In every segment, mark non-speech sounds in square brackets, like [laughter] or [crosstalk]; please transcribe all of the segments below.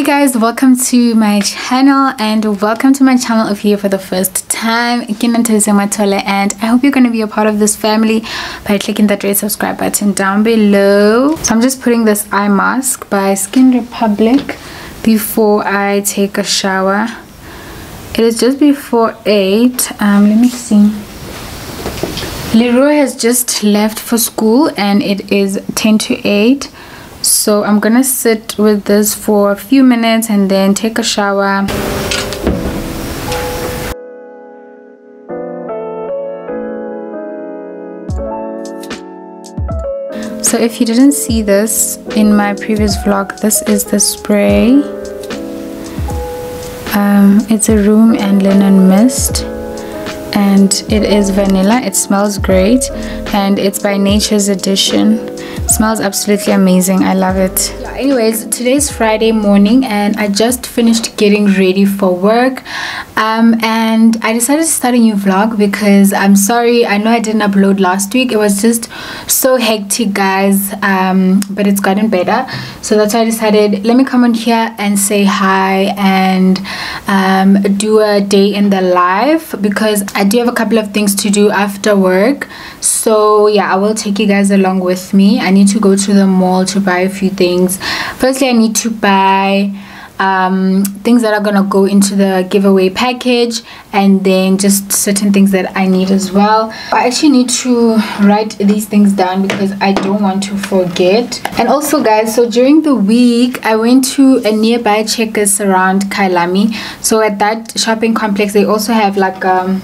hey guys welcome to my channel and welcome to my channel if you're for the first time. And i hope you're going to be a part of this family by clicking that red subscribe button down below. So i'm just putting this eye mask by skin republic before i take a shower. It is just before 8 um let me see. Leroy has just left for school and it is 10 to 8 so i'm gonna sit with this for a few minutes and then take a shower. So if you didn't see this in my previous vlog this is the spray. Um, it's a room and linen mist and it is vanilla. It smells great and it's by nature's edition smells absolutely amazing. I love it. Anyways today's friday morning and i just finished getting ready for work. Um, and i decided to start a new vlog because i'm sorry i know i didn't upload last week. It was just so hectic guys. Um, but it's gotten better. So that's why i decided let me come on here and say hi and um, do a day in the life because i do have a couple of things to do after work. So yeah i will take you guys along with me. I need to go to the mall to buy a few things. Firstly i need to buy um, things that are gonna go into the giveaway package and then just certain things that I need as well. I actually need to write these things down because I don't want to forget. And also guys so during the week I went to a nearby checkers around Kyalami. So at that shopping complex they also have like um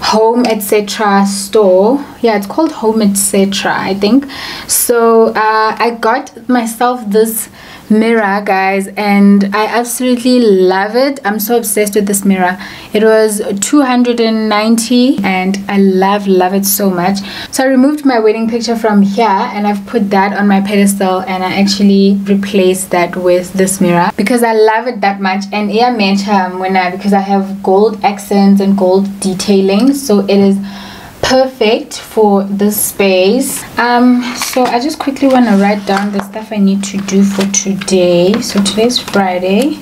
home etc store. Yeah it's called home etc i think. So uh, i got myself this mirror guys and i absolutely love it. I'm so obsessed with this mirror. It was 290 and i love love it so much. So i removed my wedding picture from here and i've put that on my pedestal and i actually replaced that with this mirror because i love it that much. And yeah when i because i have gold accents and gold detailing so it is perfect for this space. Um so i just quickly want to write down the stuff i need to do for today. So today's friday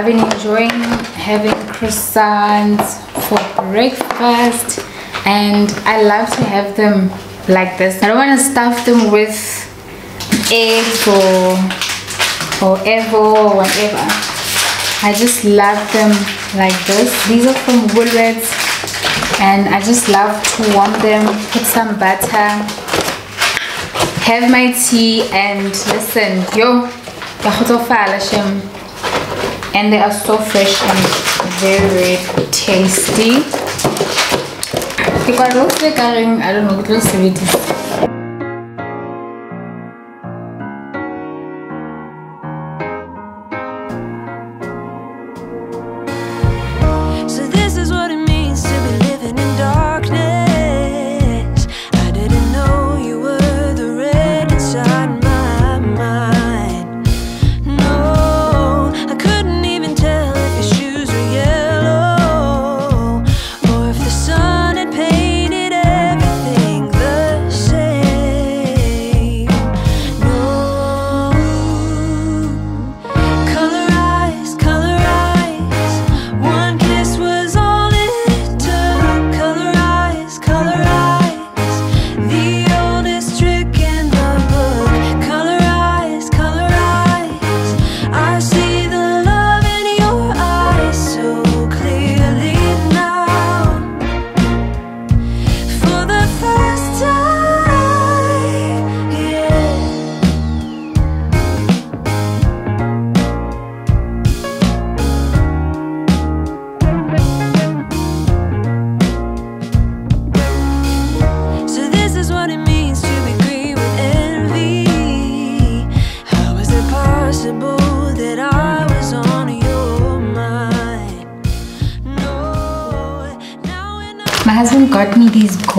I've been enjoying having croissants for breakfast and I love to have them like this. I don't want to stuff them with eggs or or ever or whatever. I just love them like this. These are from Woolworths and I just love to warm them, put some butter, have my tea and listen, yo, and they are so fresh and very tasty. I don't know, it husband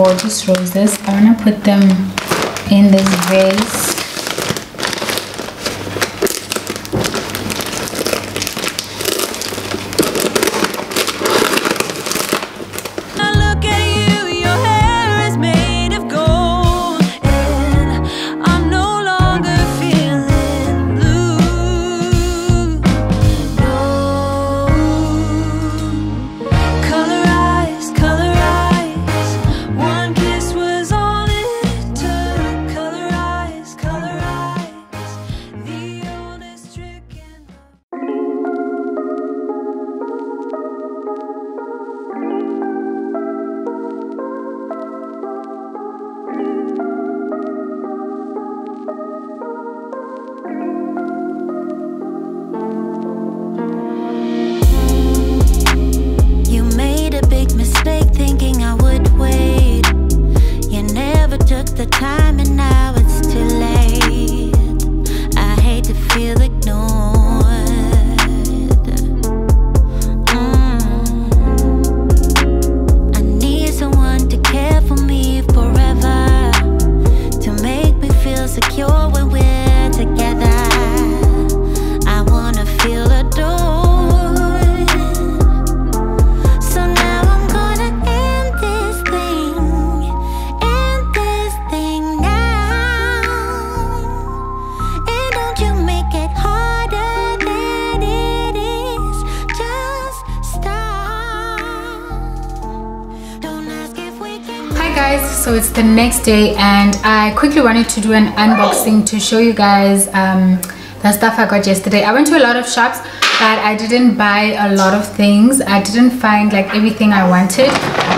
gorgeous roses. I want to put them in this vase so it's the next day and I quickly wanted to do an unboxing to show you guys um, the stuff I got yesterday. I went to a lot of shops but I didn't buy a lot of things. I didn't find like everything I wanted.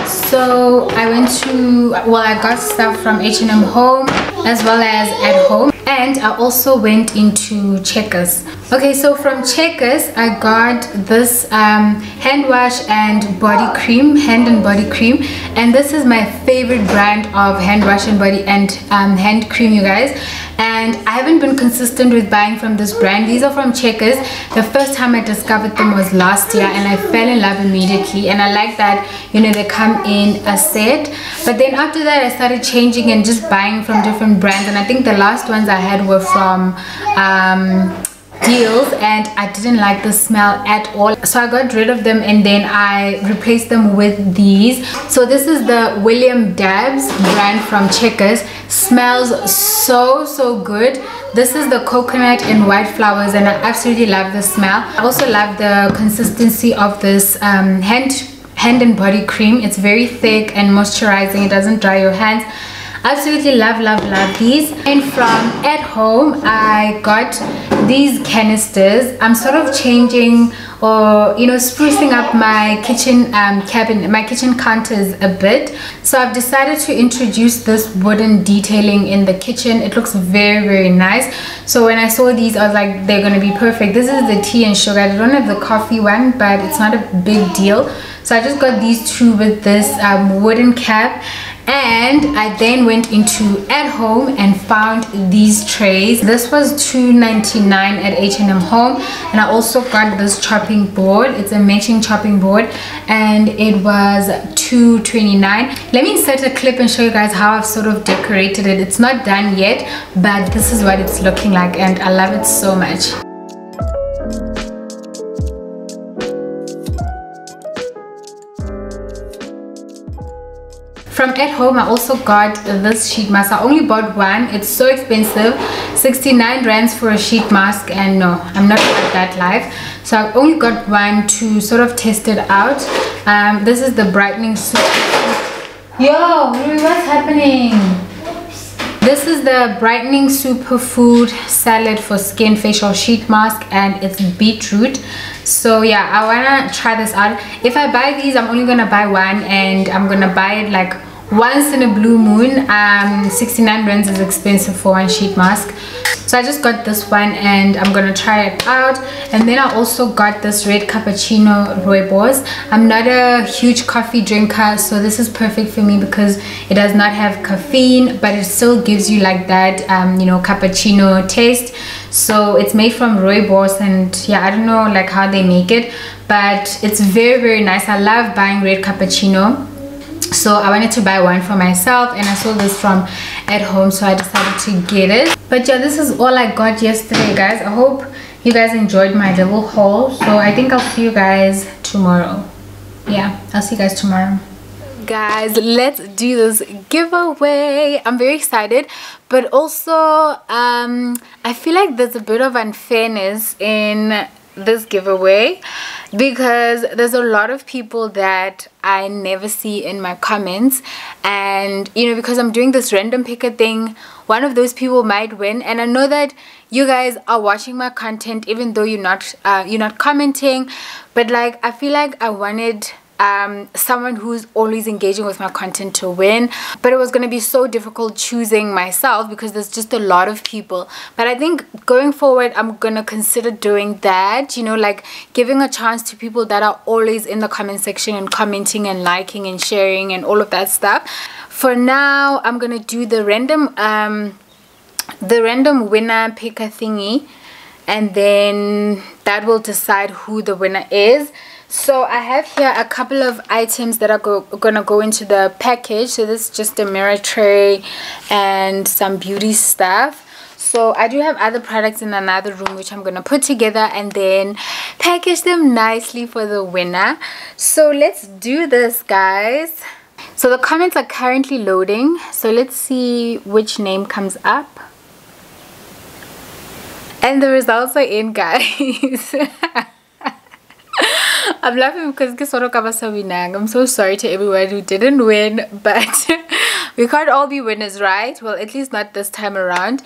So I went to well I got stuff from H&M Home as well as at home and I also went into Checkers. Okay so from Checkers I got this um, hand wash and body cream hand and body cream. And this is my favorite brand of hand wash and body and um, hand cream you guys and I haven't been consistent with buying from this brand. These are from Checkers. The first time I discovered them was last year and I fell in love immediately. And I like that you know they come in a set. But then after that I started changing and just buying from different brands. And I think the last ones I had were from um, deals and I didn't like the smell at all. So I got rid of them and then I replaced them with these. So this is the William Dabs brand from Checkers. Smells so so good. This is the coconut and white flowers and I absolutely love the smell. I also love the consistency of this um, hand hand and body cream. It's very thick and moisturizing. It doesn't dry your hands. Absolutely love love love these. And from at home i got these canisters i'm sort of changing or you know sprucing up my kitchen um, cabinet my kitchen counters a bit. So i've decided to introduce this wooden detailing in the kitchen. It looks very very nice. So when i saw these i was like they're gonna be perfect. This is the tea and sugar. I don't have the coffee one but it's not a big deal. So i just got these two with this um, wooden cap and I then went into at home and found these trays. This was 2.99 at H&M Home. And I also got this chopping board. It's a matching chopping board. And it was 2.29 let me insert a clip and show you guys how I've sort of decorated it. It's not done yet but this is what it's looking like. And I love it so much at home i also got this sheet mask. I only bought one. It's so expensive. 69 rands for a sheet mask and no i'm not that life. So i only got one to sort of test it out. Um, this is the brightening soap yo what's happening? This is the brightening superfood salad for skin facial sheet mask and it's beetroot. So yeah i want to try this out. If i buy these i'm only gonna buy one and i'm gonna buy it like once in a blue moon um 69 rands is expensive for one sheet mask. So i just got this one and i'm gonna try it out. And then i also got this red cappuccino rooibos. I'm not a huge coffee drinker so this is perfect for me because it does not have caffeine but it still gives you like that um, you know cappuccino taste. So it's made from rooibos and yeah i don't know like how they make it but it's very very nice. I love buying red cappuccino so i wanted to buy one for myself and i saw this from at home so i decided to get it. But yeah this is all i got yesterday guys. I hope you guys enjoyed my little haul. So i think i'll see you guys tomorrow. Yeah i'll see you guys tomorrow. Guys let's do this giveaway. I'm very excited but also um i feel like there's a bit of unfairness in this giveaway because there's a lot of people that I never see in my comments. And you know because I'm doing this random picker thing one of those people might win. And I know that you guys are watching my content even though you're not uh, you're not commenting. But like I feel like I wanted um, someone who's always engaging with my content to win. But it was going to be so difficult choosing myself because there's just a lot of people. But I think going forward I'm gonna consider doing that you know like giving a chance to people that are always in the comment section and commenting and liking and sharing and all of that stuff. For now I'm gonna do the random um, the random winner picker thingy and then that will decide who the winner is so i have here a couple of items that are go gonna go into the package. So this is just a mirror tray and some beauty stuff. So i do have other products in another room which i'm gonna put together and then package them nicely for the winner. So let's do this guys. So the comments are currently loading. So let's see which name comes up. And the results are in [laughs] guys I'm laughing because I'm so sorry to everyone who didn't win, [laughs] but we can't all be winners, right? Well, at least not this time around.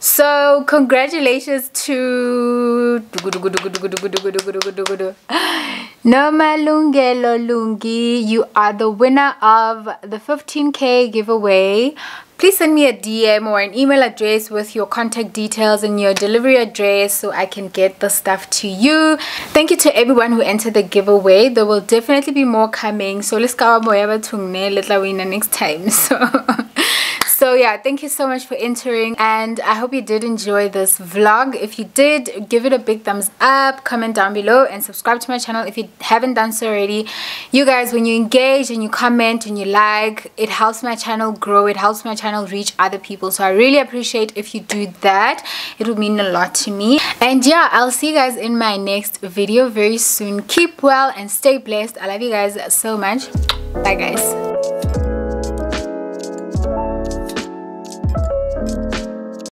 So, congratulations to [gasps] Nomalungelo Lungi. You are the winner of the 15k giveaway please send me a DM or an email address with your contact details and your delivery address so I can get the stuff to you. Thank you to everyone who entered the giveaway. There will definitely be more coming. So let's go next time. [laughs] So so yeah thank you so much for entering and i hope you did enjoy this vlog. If you did give it a big thumbs up comment down below and subscribe to my channel if you haven't done so already. You guys when you engage and you comment and you like it helps my channel grow it helps my channel reach other people. So i really appreciate if you do that. It would mean a lot to me. And yeah i'll see you guys in my next video very soon. Keep well and stay blessed. I love you guys so much. Bye guys